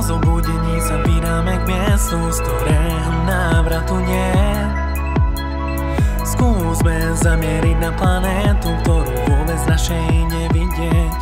Po zobudení sa vydáme k miestu, z ktorého návratu nie. Skúsme zamieriť na planétu, ktorú vôbec našej nevidieť